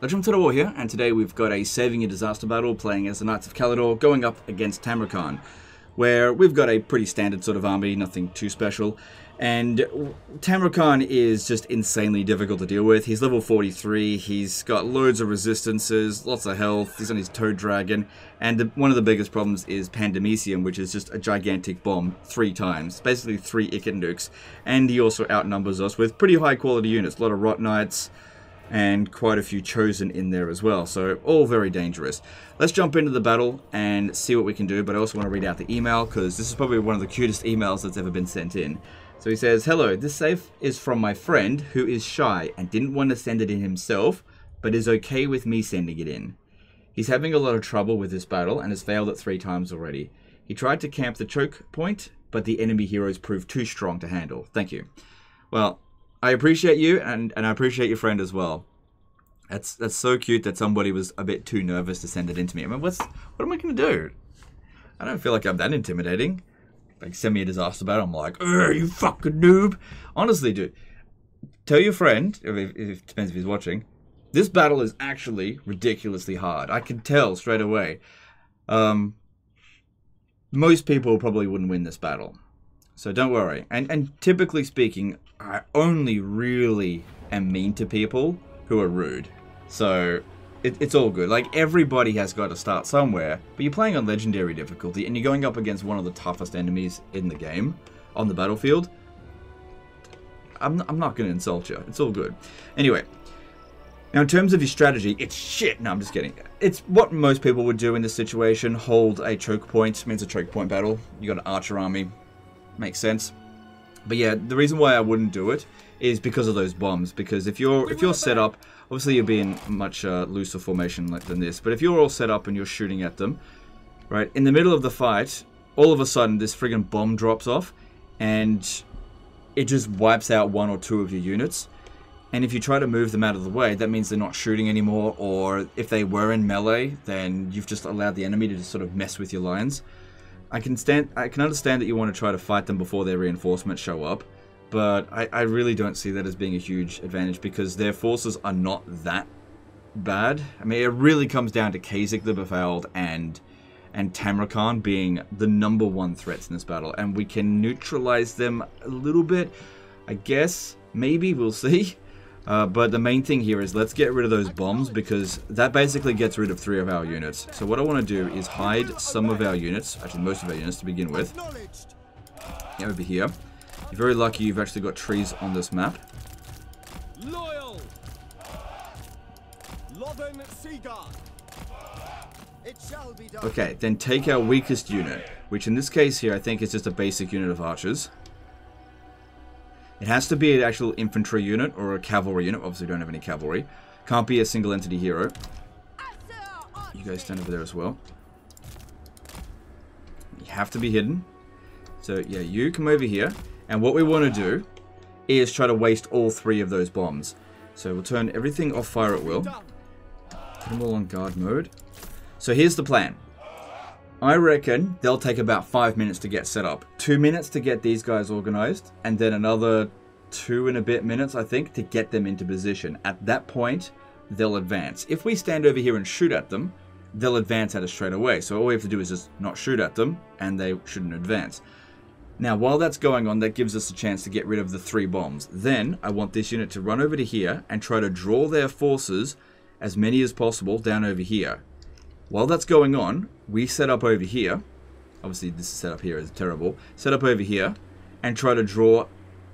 The War here, and today we've got a Saving a Disaster battle playing as the Knights of Caledor going up against Tamurkhan, where we've got a pretty standard sort of army, nothing too special, and Tamurkhan is just insanely difficult to deal with. He's level 43, he's got loads of resistances, lots of health, he's on his Toad Dragon, and the, one of the biggest problems is Pandemicium, which is just a gigantic bomb three times, basically three Ikit nukes, and he also outnumbers us with pretty high quality units, a lot of Rot Knights, and quite a few chosen in there as well. So all very dangerous. Let's jump into the battle and see what we can do, but I also want to read out the email because this is probably one of the cutest emails that's ever been sent in. So he says, Hello, this safe is from my friend who is shy and didn't want to send it in himself, but is okay with me sending it in. He's having a lot of trouble with this battle and has failed it three times already. He tried to camp the choke point, but the enemy heroes proved too strong to handle. Thank you. Well, I appreciate you, and, and I appreciate your friend as well. That's that's so cute that somebody was a bit too nervous to send it in to me. I mean, what's what am I going to do? I don't feel like I'm that intimidating. Like, send me a disaster battle, I'm like, oh, you fucking noob. Honestly, dude, tell your friend, if, if it depends if he's watching, this battle is actually ridiculously hard. I can tell straight away. Um, most people probably wouldn't win this battle. So don't worry. And and typically speaking, I only really am mean to people who are rude. So it, it's all good. Like everybody has got to start somewhere, but you're playing on legendary difficulty and you're going up against one of the toughest enemies in the game on the battlefield. I'm, I'm not going to insult you. It's all good. Anyway, now in terms of your strategy, it's shit. No, I'm just kidding. It's what most people would do in this situation. Hold a choke point. means a choke point battle. You got an archer army. Makes sense. But yeah, the reason why I wouldn't do it is because of those bombs. Because if you're if you're set up, obviously you're being much uh, looser formation than this. But if you're all set up and you're shooting at them, right in the middle of the fight, all of a sudden this friggin' bomb drops off, and it just wipes out one or two of your units. And if you try to move them out of the way, that means they're not shooting anymore. Or if they were in melee, then you've just allowed the enemy to just sort of mess with your lines. I can stand. I can understand that you want to try to fight them before their reinforcements show up, but I, I really don't see that as being a huge advantage because their forces are not that bad. I mean, it really comes down to Kazyk the Befouled and and Tamurkhan being the number one threats in this battle, and we can neutralize them a little bit, I guess. Maybe we'll see. Uh, but the main thing here is let's get rid of those bombs because that basically gets rid of three of our units. So what I want to do is hide some of our units, actually most of our units to begin with. Yeah, over here. You're very lucky you've actually got trees on this map. Loyal. Okay, then take our weakest unit, which in this case here I think is just a basic unit of archers. It has to be an actual infantry unit or a cavalry unit. Obviously, we don't have any cavalry. Can't be a single entity hero. You guys stand over there as well. You have to be hidden. So, yeah, you come over here. And what we want to do is try to waste all three of those bombs. So we'll turn everything off fire at will. Put them all on guard mode. So here's the plan. I reckon they'll take about five minutes to get set up. Two minutes to get these guys organized, and then another two and a bit minutes, I think, to get them into position. At that point, they'll advance. If we stand over here and shoot at them, they'll advance at us straight away. So all we have to do is just not shoot at them, and they shouldn't advance. Now, while that's going on, that gives us a chance to get rid of the three bombs. Then, I want this unit to run over to here and try to draw their forces, as many as possible, down over here. While that's going on, we set up over here. Obviously, this setup here is terrible. Set up over here and try to draw,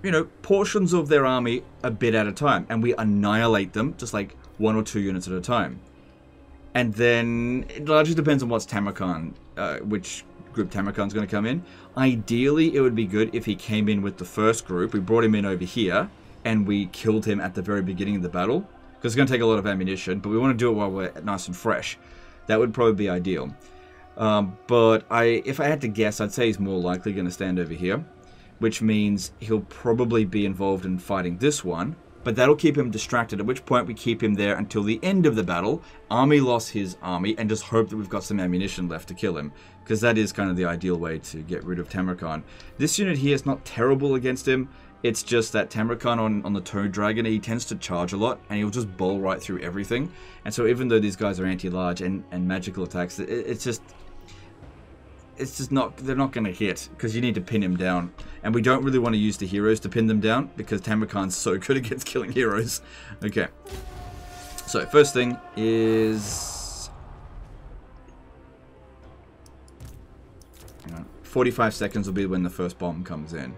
you know, portions of their army a bit at a time. And we annihilate them, just like one or two units at a time. And then it largely depends on what's Tamurkhan, uh, which group Tamurkhan's going to come in. Ideally, it would be good if he came in with the first group. We brought him in over here, and we killed him at the very beginning of the battle. Because it's going to take a lot of ammunition, but we want to do it while we're nice and fresh. That would probably be ideal. Um, but I, if I had to guess, I'd say he's more likely going to stand over here, which means he'll probably be involved in fighting this one, but that'll keep him distracted, at which point we keep him there until the end of the battle, army lost his army, and just hope that we've got some ammunition left to kill him, because that is kind of the ideal way to get rid of Tamurkhan. This unit here is not terrible against him, It's just that Tamurkhan on, on the Toad Dragon, he tends to charge a lot, and he'll just bowl right through everything. And so even though these guys are anti-large and, and magical attacks, it, it's just... It's just not... They're not going to hit, because you need to pin him down. And we don't really want to use the heroes to pin them down, because Tamurkhan's so good against killing heroes. Okay. So, first thing is... 45 seconds will be when the first bomb comes in.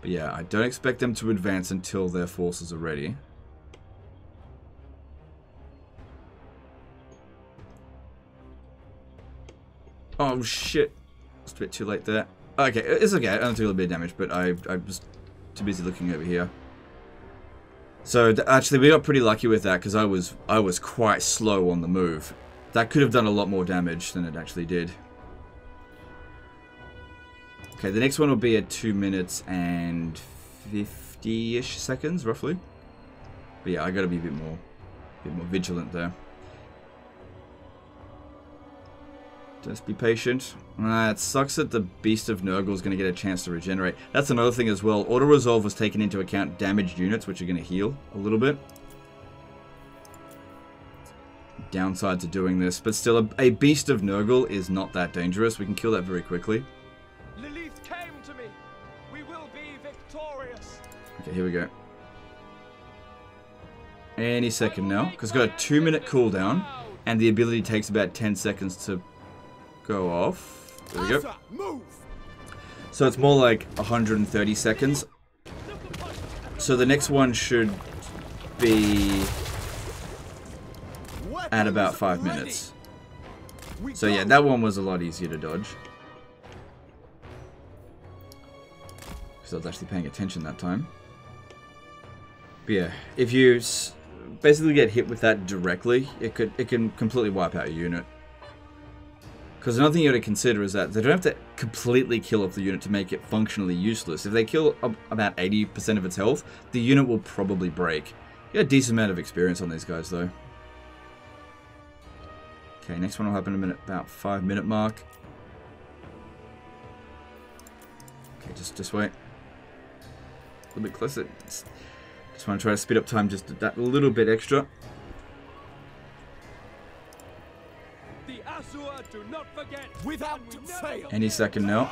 But yeah, I don't expect them to advance until their forces are ready. Oh shit. It's a bit too late there. Okay, it's okay. I don't do a little bit of damage, but I, I was too busy looking over here. So actually, we got pretty lucky with that because I was I was quite slow on the move. That could have done a lot more damage than it actually did. Okay, the next one will be at 2 minutes and 50-ish seconds, roughly. But yeah, I gotta be a bit more, a bit more vigilant there. Just be patient. Uh, it sucks that the Beast of Nurgle is going to get a chance to regenerate. That's another thing as well. Auto-resolve was taken into account damaged units, which are going to heal a little bit. Downside to doing this. But still, a, a Beast of Nurgle is not that dangerous. We can kill that very quickly. Okay, here we go. Any second now, because it's got a two minute cooldown, and the ability takes about 10 seconds to go off. There we go. So it's more like 130 seconds. So the next one should be at about 5 minutes. So yeah, that one was a lot easier to dodge. Because I was actually paying attention that time. But yeah, if you basically get hit with that directly, it could it can completely wipe out your unit. Because another thing you got to consider is that they don't have to completely kill off the unit to make it functionally useless. If they kill about 80% of its health, the unit will probably break. You get a decent amount of experience on these guys though. Okay, next one will happen in about five minute mark. Okay, just just wait. A little bit closer. Just want to try to speed up time just that little bit extra. Any second now.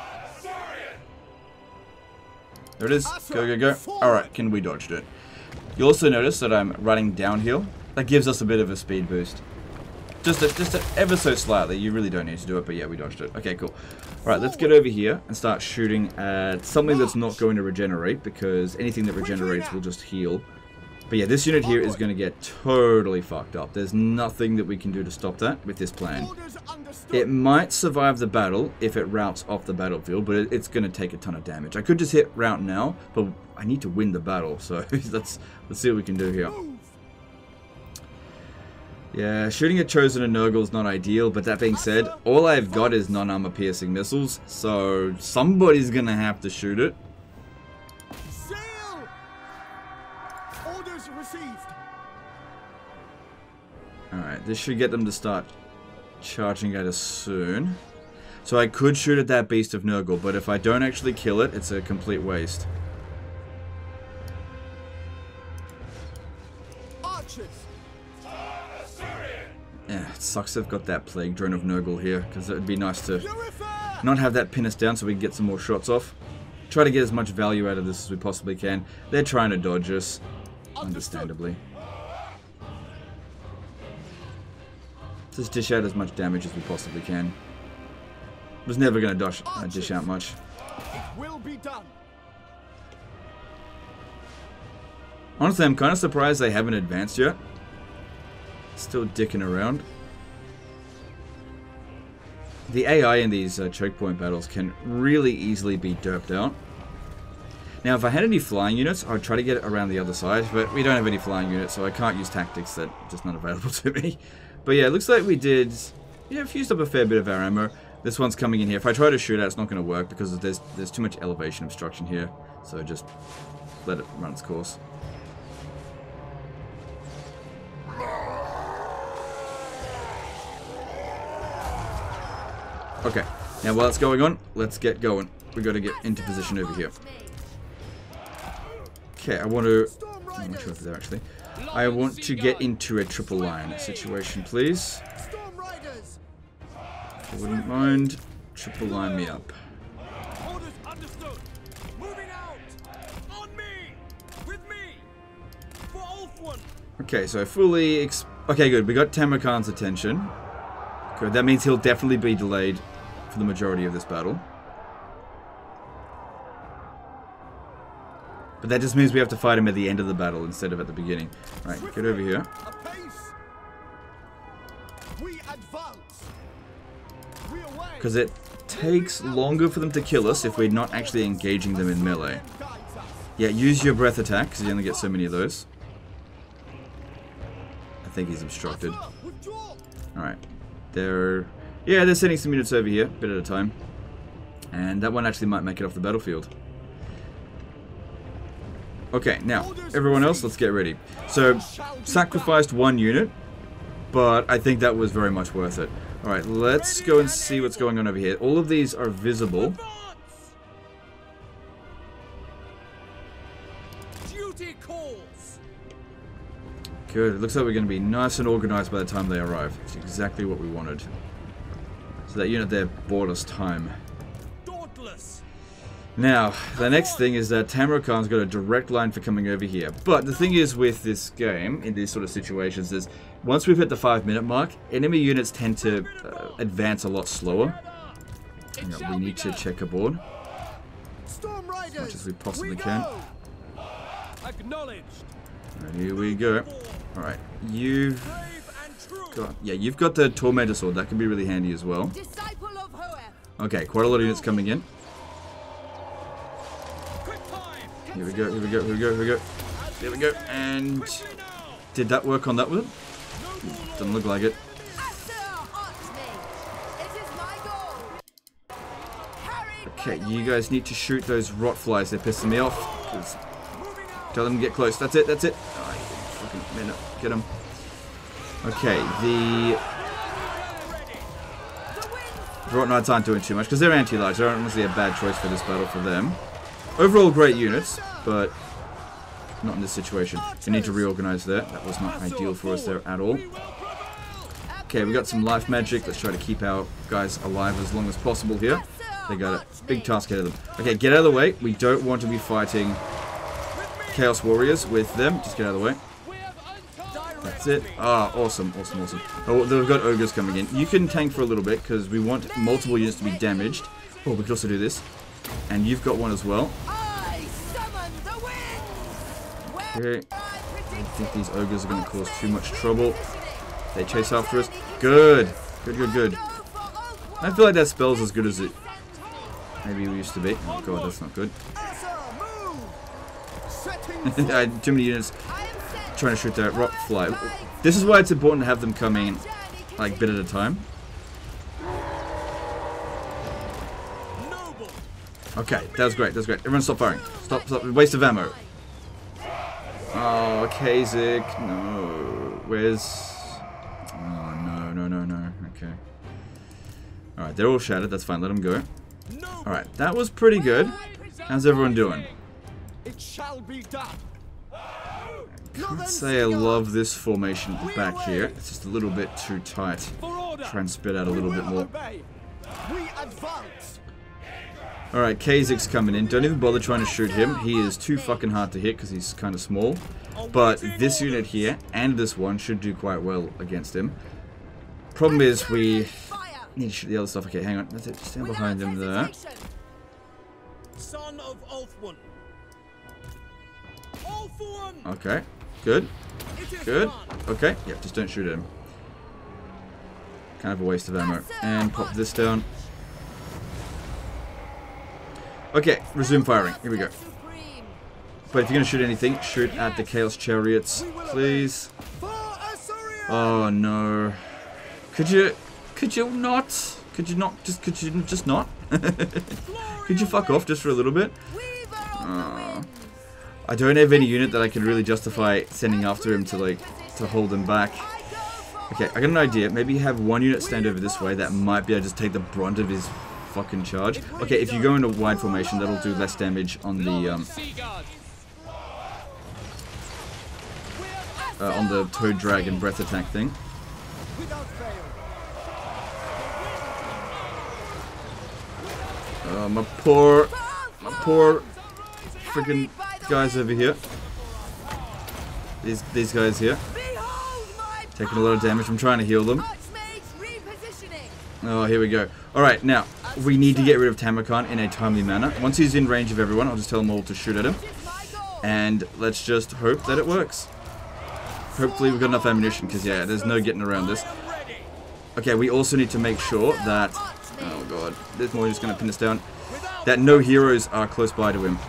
There it is. Go, go, go. Alright, can we dodge it. You also notice that I'm running downhill. That gives us a bit of a speed boost. Just a, just a, ever so slightly. You really don't need to do it, but yeah, we dodged it. Okay, cool. Alright, let's get over here and start shooting at something that's not going to regenerate, because anything that regenerates will just heal. But yeah, this unit here is going to get totally fucked up. There's nothing that we can do to stop that with this plan. It might survive the battle if it routes off the battlefield, but it's going to take a ton of damage. I could just hit route now, but I need to win the battle, so let's, let's see what we can do here. Yeah, shooting at Chosen and Nurgle is not ideal, but that being said, all I've got is non-armor piercing missiles, so somebody's gonna have to shoot it. Alright, this should get them to start charging at us soon. So I could shoot at that Beast of Nurgle, but if I don't actually kill it, it's a complete waste. Yeah, it sucks they've got that Plague Drone of Nurgle here, because it would be nice to not have that pin us down so we can get some more shots off. Try to get as much value out of this as we possibly can. They're trying to dodge us, understandably. Just dish out as much damage as we possibly can. Was never going to uh, dish out much. It will be done. Honestly, I'm kind of surprised they haven't advanced yet. Still dicking around. The AI in these uh, choke point battles can really easily be derped out. Now, if I had any flying units, I would try to get it around the other side, but we don't have any flying units, so I can't use tactics that are just not available to me. But yeah, it looks like we did... Yeah, fused up a fair bit of our ammo. This one's coming in here. If I try to shoot it, it's not going to work because there's there's too much elevation obstruction here. So just let it run its course. Okay, now while it's going on, let's get going. We got to get into position over here. Okay, I want to... I'm not sure if there actually. I want to get into a triple line situation, please. Wouldn't mind, triple line me up. Okay, so fully... okay, good. We got Tamurkhan's attention. Good. That means he'll definitely be delayed for the majority of this battle. But that just means we have to fight him at the end of the battle instead of at the beginning. Right, get over here. Because it takes longer for them to kill us if we're not actually engaging them in melee. Yeah, use your breath attack, because you only get so many of those. I think he's obstructed. Alright. They're... Yeah, they're sending some units over here, a bit at a time. And that one actually might make it off the battlefield. Okay, now, everyone else, let's get ready. So, sacrificed one unit, but I think that was very much worth it. Alright, let's go and see what's going on over here. All of these are visible. Good, it looks like we're going to be nice and organized by the time they arrive. It's exactly what we wanted. So that unit there bought us time. Now, the next thing is that Tamurkhan's got a direct line for coming over here. But the thing is with this game, in these sort of situations, is once we've hit the 5 minute mark, enemy units tend to uh, advance a lot slower. we need to check aboard. As much as we possibly can. Acknowledged. And here we go. Alright, you've got... Yeah, you've got the Tormentor Sword. That can be really handy as well. Okay, quite a lot of units coming in. Here we go, here we go, here we go, here we go. There we go. And did that work on that one? Doesn't look like it. Okay, you guys need to shoot those rot flies. They're pissing me off. Tell them to get close. That's it, that's it. Oh, fucking minute. Get them. Okay, the... Rot Knights aren't doing too much because they're anti-large. They're honestly a bad choice for this battle for them. Overall, great units, but not in this situation. We need to reorganize there. That was not ideal for us there at all. Okay, we got some life magic. Let's try to keep our guys alive as long as possible here. They got a big task ahead of them. Okay, get out of the way. We don't want to be fighting Chaos Warriors with them. Just get out of the way. That's it. Ah, awesome, awesome, awesome. Oh, they've got ogres coming in. You can tank for a little bit because we want multiple units to be damaged. Oh, we could also do this. And you've got one as well. Okay. I think these ogres are going to cause too much trouble. They chase after us. Good. Good, good, good. I feel like that spell's as good as it maybe we used to be. Oh god, that's not good. I had too many units trying to shoot that rot fly. This is why it's important to have them come in like bit at a time. Okay, that was great, that was great. Everyone stop firing. Stop, stop. Waste of ammo. Oh, Kazyk. No. Where's... Oh, no, no, no, no. Okay. Alright, they're all shattered. That's fine. Let them go. Alright, that was pretty good. How's everyone doing? It shall be done. Can't say I love this formation at the back here. It's just a little bit too tight. Try and spread out a little bit more. Alright, Kazyk's coming in. Don't even bother trying to shoot him. He is too fucking hard to hit because he's kind of small. But this unit here and this one should do quite well against him. Problem is we need to shoot the other stuff. Okay, hang on. That's it. Stand behind him there. Son of Ulthuan. Okay, good. Good. Okay, yeah, just don't shoot him. Kind of a waste of ammo. And pop this down. Okay, resume firing. Here we go. But if you're going to shoot anything, shoot at the Chaos Chariots, please. Oh, no. Could you... Could you not? Could you not? Just Could you just not? could you fuck off just for a little bit? I don't have any unit that I can really justify sending after him to, like, to hold him back. Okay, I got an idea. Maybe have one unit stand over this way that might be able to just take the brunt of his fucking charge. Okay, if you go into wide formation, that'll do less damage on the, um... uh, on the Toad Dragon breath attack thing. Uh, my poor, my poor freaking guys over here. These these guys here taking a lot of damage. I'm trying to heal them. Oh, here we go. All right, now we need to get rid of Tamurkhan in a timely manner. Once he's in range of everyone, I'll just tell them all to shoot at him, It is my goal. and let's just hope that it works. Hopefully we've got enough ammunition, because yeah, there's no getting around this. Okay, we also need to make sure that... Oh god, this more just going to pin us down. That no heroes are close by to him.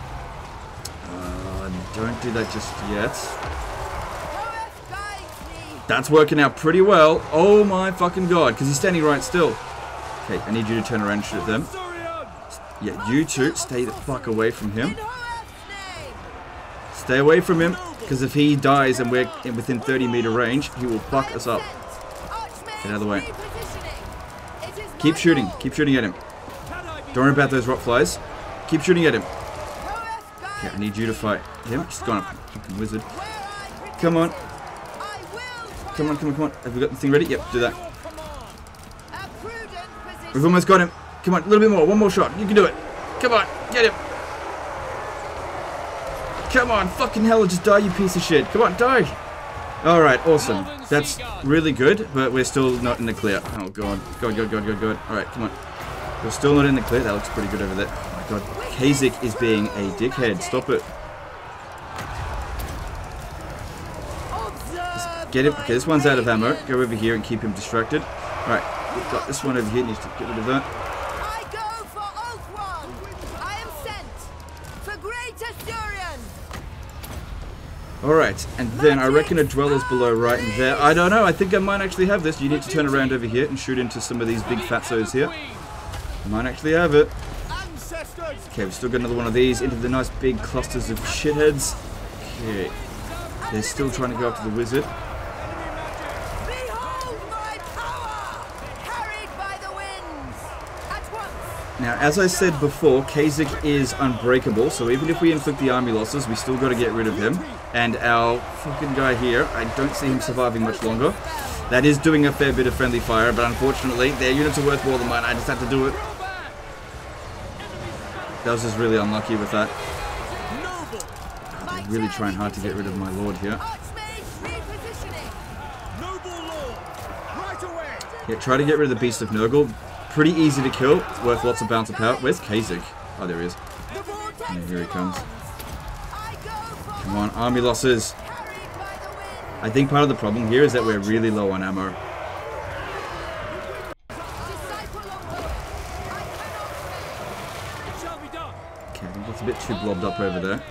Don't do that just yet. That's working out pretty well. Oh my fucking god, because he's standing right still. Okay, I need you to turn around and shoot at them. Yeah, you two, stay the fuck away from him. Stay away from him, because if he dies and we're in within 30 meter range, he will fuck us up. Get out of the way. Keep Keep shooting, keep shooting at him. Don't worry about those rot flies. Keep shooting at him. Okay, I need you to fight him. Just gone up, fucking wizard. Come on, come on, come on, come on. Have we got the thing ready? Yep, do that. We've almost got him. Come on, a little bit more. One more shot. You can do it. Come on, get him. Come on, fucking hell, just die, you piece of shit. Come on, die. Alright, awesome. That's really good, but we're still not in the clear. Oh, god. God, god, god, god, god. Alright, come on. We're still not in the clear. That looks pretty good over there. Oh my god. Kazyk is being a dickhead. Stop it. Get him. Okay, this one's out of ammo. Go over here and keep him distracted. Alright, we've got this one over here. Needs to get rid of that. I go for Ultron. I am sent for Great Asuryan. Alright, and then I reckon a Dwellers Below right in there. I don't know, I think I might actually have this. You need to turn around over here and shoot into some of these big fatzos here. I might actually have it. Okay, we've still got another one of these into the nice big clusters of shitheads. Okay, they're still trying to go after the wizard. Behold my power, carried by the winds. At once, Now, as I said before, Kazyk is unbreakable, so even if we inflict the army losses, we still got to get rid of him. And our fucking guy here, I don't see him surviving much longer. That is doing a fair bit of friendly fire, but unfortunately, their units are worth more than mine. I just have to do it. That was just really unlucky with that. my They're really trying hard to get rid of my lord here. Archmage repositioning. Noble lord. Right away. Yeah, try to get rid of the Beast of Nurgle. Pretty easy to kill, worth lots of bounce of power. Where's Kazyk? Oh, there he is. The Yeah, here he comes. I go for Come on, army losses. carried by the wind. I think part of the problem here is that we're really low on ammo. Disciple of Hoeth. I cannot fail. It shall be done. Okay, I think that's a bit too blobbed up over there.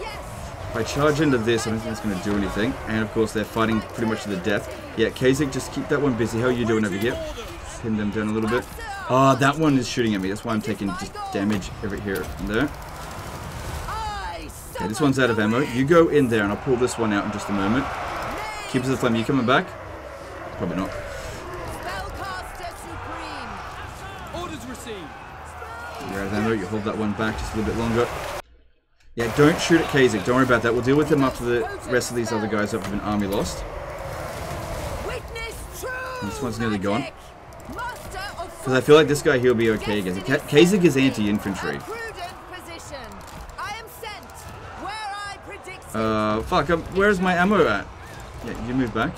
If I charge into this, I don't think it's going to do anything. And of course, they're fighting pretty much to the death. Yeah, Kazyk, just keep that one busy. How are you doing over here? Pin them down a little bit. Ah, that one is shooting at me. That's why I'm taking just damage over here and there. Okay, this one's out of ammo. You go in there, and I'll pull this one out in just a moment. Keep the flame. You coming back? Probably not. Spellcaster Supreme. Orders received. You're out of ammo. You hold that one back just a little bit longer. Yeah, don't shoot at Kazyk. Don't worry about that. We'll deal with him after the rest of these other guys have been army lost. Witness This one's nearly gone. magic. Master of Because I feel like this guy here will be okay again. Ka- Kazyk is anti-infantry. A prudent. I am sent where I predicted. Uh, fuck, um, where's my ammo at? Yeah, you move back.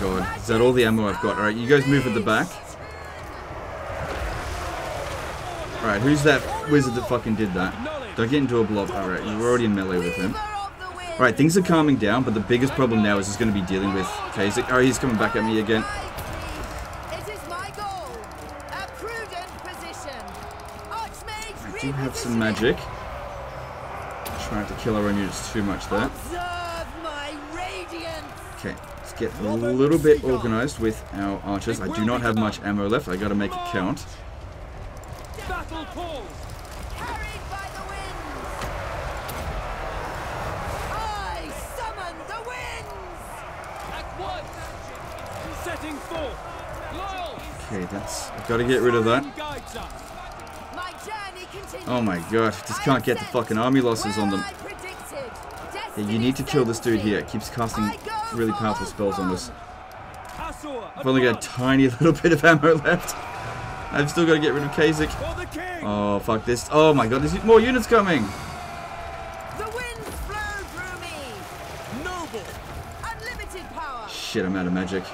God. Is that all the ammo I've got? Alright, you guys move at the back. Alright, who's that wizard that fucking did that? Don't get into a blob. Alright, you were already in melee with him. Alright, things are calming down, but the biggest problem now is just going to be dealing with Kazyk. Oh, he's coming back at me again. I do have some magic. Trying to kill our units too much there. Observe my radiance. Okay, let's get a little bit organized with our archers. I do not have much ammo left. I gotta make it count. Battle pause. Carried by the winds. I summon the winds. At once. Setting forth. Loyal. Okay, that's. I've gotta get rid of that. Guides us. My journey Oh my god, just can't get the fucking army losses on them. Yeah, you need to kill this dude here. It keeps casting really powerful spells on us. Assur, I've only got a tiny little bit of ammo left. I've still got to get rid of Kazyk. for the king. Oh, fuck this. Oh my god, there's more units coming. The winds flow through me. Noble, Unlimited power. Shit, I'm out of magic.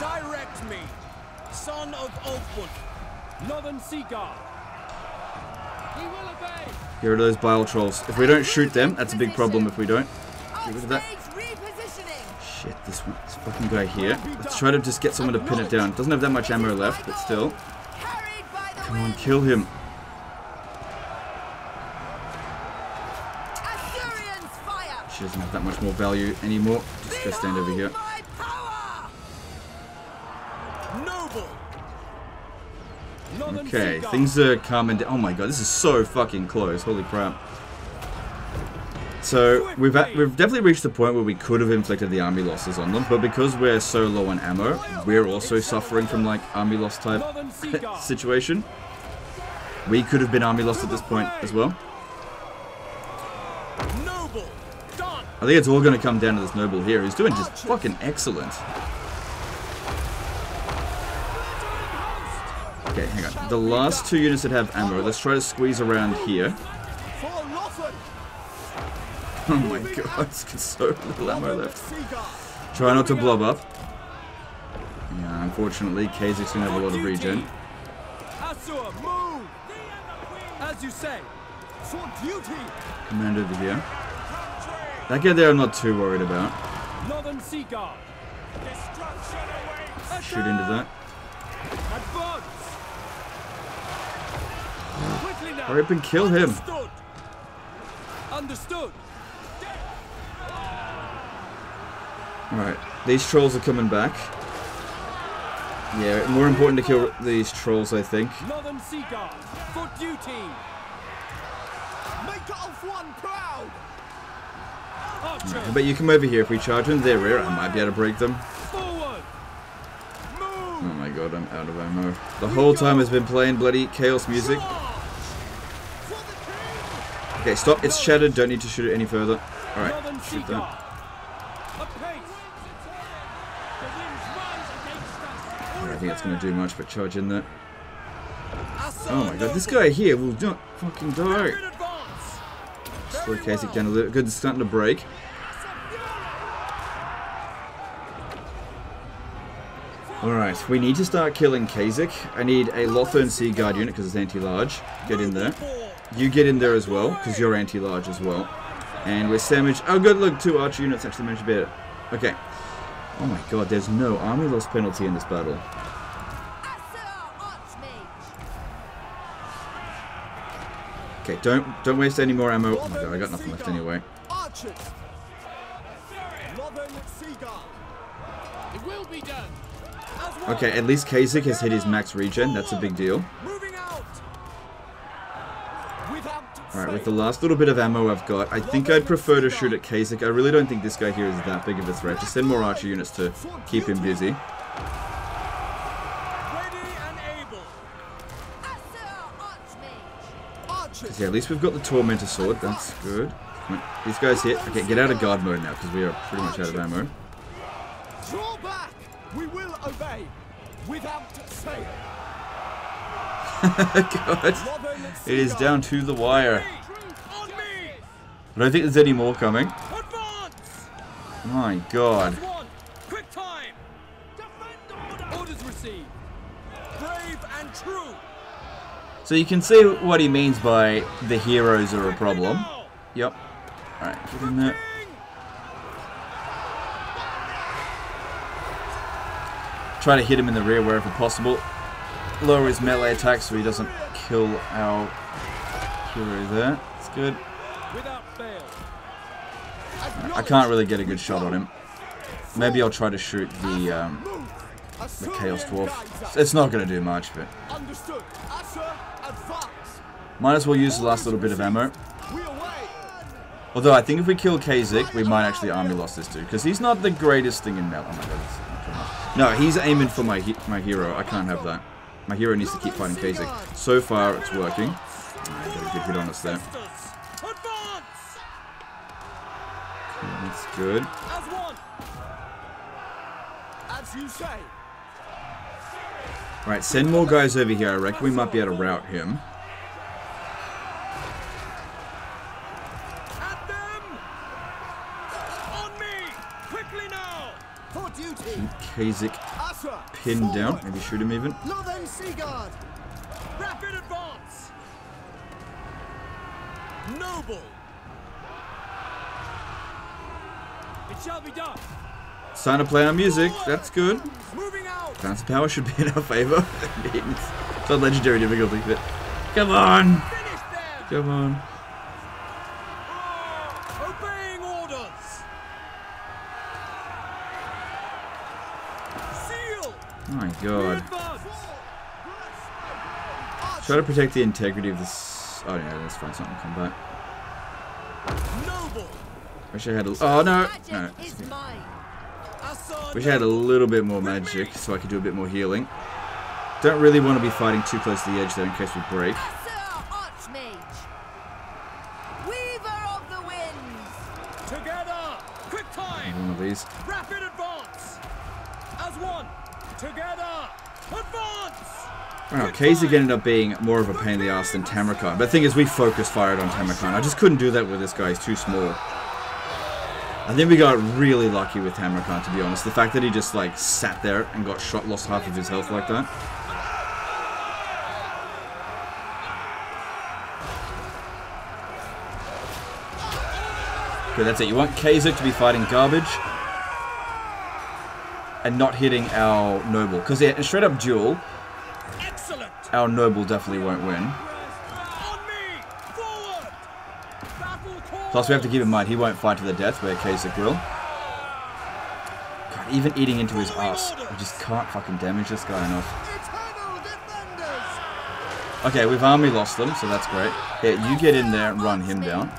direct me. Son of Ulthuan, Lothern Seaguard. We will obey. Get rid of those bile trolls. If we don't shoot them, that's a big problem if we don't. On rid of that. Shit, this, this fucking guy here. Let's try to just get someone to pin it down. Doesn't have that much ammo left, but still. Carried by the Come on, kill him. She doesn't have that much more value anymore. Just go stand over here. Behold my power. Noble. Northern Okay, things are coming down. Oh my god, this is so fucking close. Holy crap. So, we've, we've definitely reached the point where we could have inflicted the army losses on them, but because we're so low on ammo, we're also suffering from, like, army loss type situation. We could have been army lost at this point as well. I think it's all going to come down to this noble here, who's doing just fucking excellent. Okay, hang on. The last two units that have ammo, let's try to squeeze around here. Oh my god, it's got so little ammo left. Try not to blob up. Yeah, unfortunately, Kazyk's to have a lot of regen. As you say. For duty. Command over here. That guy there I'm not too worried about. Northern. Destruction awaits. Shoot into that. Advance. Quickly now. Hurry up and kill him. Understood. Understood. Alright, these trolls are coming back. Yeah, more important to kill these trolls, I think. Northern. For duty. Make one proud. Archer. But you come over here, if we charge them, they're rear, I might be able to break them. Forward. Oh my god, I'm out of ammo. The whole time has been playing bloody chaos music. Charge. For the king. Okay, stop, it's shattered, don't need to shoot it any further. Alright, shoot that. Think that's going to do much, but charge in there. Oh my god, this guy here will not fucking die. Slow Kazyk down a little. Good, it's starting to break. Alright, we need to start killing Kazyk. I need a Lothern Sea Guard unit because it's anti-large. Get in there. You get in there as well, because you're anti-large as well. And we're sandwiched. Oh good, look, two archer units actually managed to beat it. Okay. Oh my god, there's no army loss penalty in this battle. Okay, don't don't waste any more ammo. Oh my god, I got nothing left anyway. Okay, at least Kazyk has hit his max regen. That's a big deal. Alright, with the last little bit of ammo I've got, I think I'd prefer to shoot at Kazyk. I really don't think this guy here is that big of a threat. Just send more archer units to keep him busy. Yeah, at least we've got the Tormentor Sword. That's good. These guys hit. Okay, get out of guard mode now, because we are pretty much out of ammo. Draw back. We will obey. Without fail. God. It is down to the wire. I don't think there's any more coming. My god. So you can see what he means by the heroes are a problem. Yep. Alright, in there. King. Try to hit him in the rear wherever possible. Lower his melee attack so he doesn't kill our hero there. It's good. I can't really get a good shot on him. Maybe I'll try to shoot the um, the Chaos Dwarf. It's not going to do much, but. Might as well use the last little bit of ammo. Although I think if we kill Kazyk, we might actually army lost this dude because he's not the greatest thing in melee. Oh my god. No, he's aiming for my he my hero. I can't have that. My hero needs to keep fighting Kazyk. So far, it's working. Alright, got a good hit on us there. That's good. As you say. Alright, send more guys over here. I reckon we might be able to route him. Asher. pinned down. Maybe shoot him even. Rapid advance! Noble! It shall be done! It's time to play our music. That's good. Bounce power should be in our favor. it's not legendary difficulty, but come on, come on. Seal! Oh my god. Try to protect the integrity of this. Oh yeah, let's find something. Come back. Wish I had a. Oh no, no. Is mine. Assad! Wish I had a little bit more magic so I could do a bit more healing. Don't really want to be fighting too close to the edge though, in case we break. Sir Archmage. Weaver of the winds. Together! Quick time! One of these. Rapid advance! As one! Together! Advance! Wow, Kazyk ended up being more of a pain in the ass than Tamurkhan. But the thing is, we focus fired on Tamurkhan. I just couldn't do that with this guy. He's too small. I think we got really lucky with Tamurkhan, to be honest. The fact that he just, like, sat there and got shot, lost half of his health like that. Okay, that's it. You want Kazyk to be fighting garbage and not hitting our noble. Because, yeah, in straight up duel, Excellent! our noble definitely won't win. On me! Forward! Battle call! Plus, we have to keep in mind, he won't fight to the death, where Kazyk will. God, even eating into his ass. We just can't fucking damage this guy enough. Okay, we've army lost them, so that's great. Yeah, you get in there and run him down.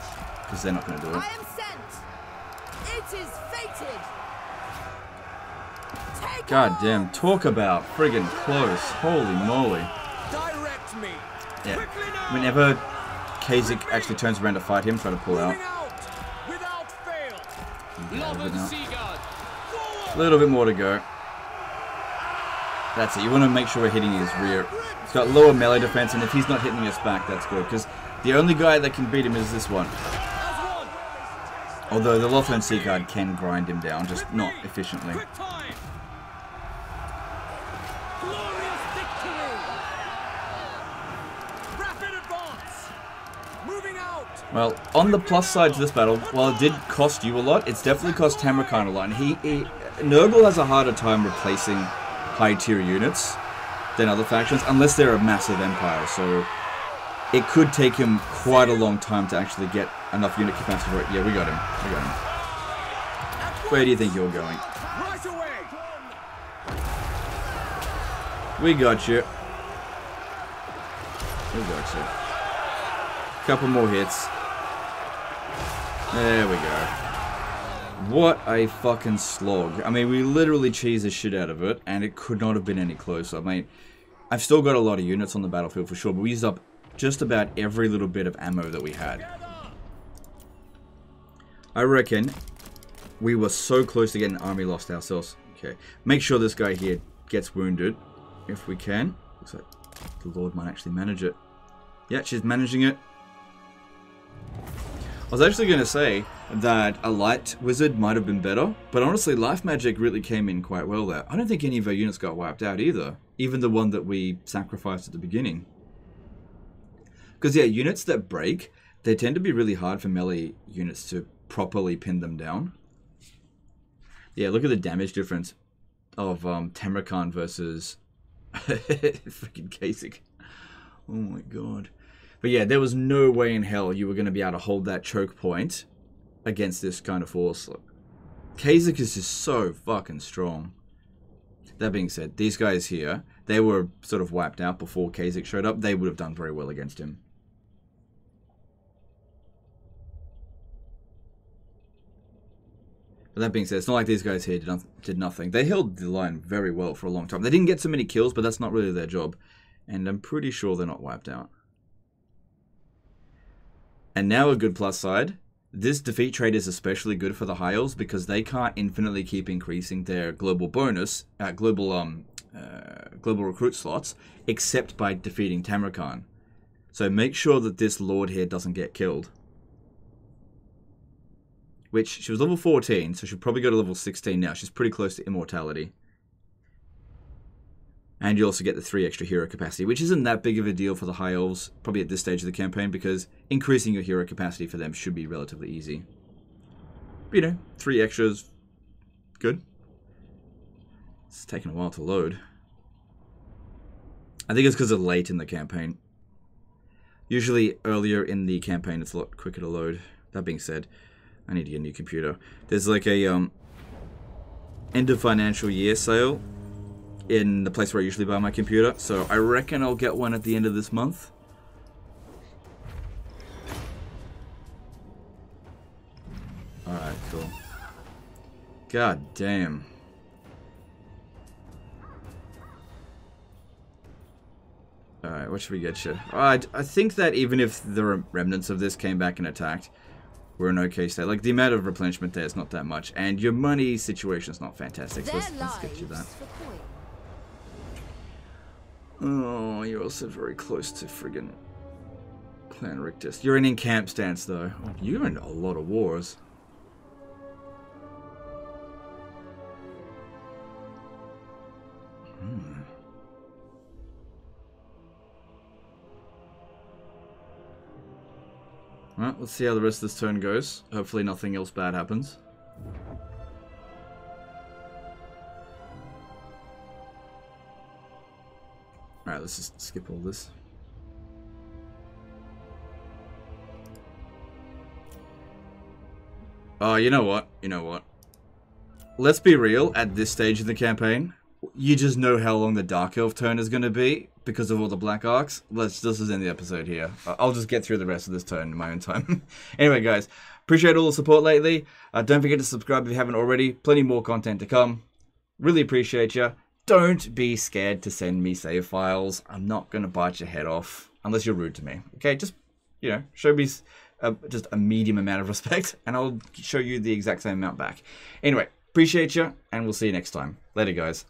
Because they're not going to do it. I am sent. It is fated. Take God damn, talk about friggin' close. Holy moly. Yeah. Whenever Kazyk actually turns around to fight him, trying to pull out. Moving out! Without fail! Yeah, but no. Seaguard! A little bit more to go. That's it. You want to make sure we're hitting his rear. He's got lower melee defense, and if he's not hitting us back, that's good. Because the only guy that can beat him is this one. Although the Lothern Sea Guard can grind him down, just not efficiently. Quick time! Glorious victory! Rapid advance! Moving out! Well, on the plus side to this battle, while it did cost you a lot, it's definitely cost Tamurkhan a lot. And he, he Nurgle has a harder time replacing high tier units than other factions, unless they're a massive empire. So it could take him quite a long time to actually get enough unit capacity for it. Yeah, we got him. We got him. Where do you think you're going? Right away! We got you. We got you. Couple more hits. There we go. What a fucking slog. I mean, we literally cheesed the shit out of it, and it could not have been any closer. I mean, I've still got a lot of units on the battlefield for sure, but we used up just about every little bit of ammo that we had. I reckon we were so close to getting army lost ourselves. Okay, make sure this guy here gets wounded, if we can. Looks like the Lord might actually manage it. Yeah, she's managing it. I was actually going to say that a light wizard might have been better, but honestly, life magic really came in quite well there. I don't think any of our units got wiped out either, even the one that we sacrificed at the beginning. Because yeah, units that break, they tend to be really hard for melee units to properly pin them down. Yeah, look at the damage difference of um, Tamurkhan versus freaking Kazyk. Oh my god. But yeah, there was no way in hell you were going to be able to hold that choke point against this kind of force. Kazyk is just so fucking strong. That being said, these guys here, they were sort of wiped out before Kazyk showed up. They would have done very well against him. But that being said, it's not like these guys here did, noth- did nothing. They held the line very well for a long time. They didn't get so many kills, but that's not really their job. And I'm pretty sure they're not wiped out. And now a good plus side. This defeat trade is especially good for the Elves because they can't infinitely keep increasing their global bonus, uh, global um, uh, global recruit slots, except by defeating Tamurkhan. So make sure that this lord here doesn't get killed. Which she was level 14, so she'll probably go to level 16 now. She's pretty close to immortality. And you also get the three extra hero capacity, which isn't that big of a deal for the High Elves, probably at this stage of the campaign, because increasing your hero capacity for them should be relatively easy. But, you know, three extras, good. It's taken a while to load. I think it's because it's late in the campaign. Usually earlier in the campaign, it's a lot quicker to load. That being said, I need to get a new computer. There's like a um, end of financial year sale in the place where I usually buy my computer, so I reckon I'll get one at the end of this month. Alright, cool. God damn. Alright, what should we get you? Alright, I think that even if the remnants of this came back and attacked, we're in okay state. Like, the amount of replenishment there is not that much, and your money situation is not fantastic, let's, let's get you that. Oh, you're also very close to friggin' Clan Rictus. You're in in camp stance though. You're in a lot of wars. Hmm. Well, let's see how the rest of this turn goes. Hopefully nothing else bad happens. Alright, let's just skip all this. Oh, you know what? You know what? Let's be real, at this stage of the campaign, you just know how long the Dark Elf turn is going to be because of all the Black Arks. Let's this is in the episode here. I'll just get through the rest of this turn in my own time. anyway, guys, appreciate all the support lately. Uh, don't forget to subscribe if you haven't already. Plenty more content to come. Really appreciate you. Don't be scared to send me save files. I'm not going to bite your head off unless you're rude to me. Okay, just, you know, show me uh, just a medium amount of respect and I'll show you the exact same amount back. Anyway, appreciate you and we'll see you next time. Later, guys.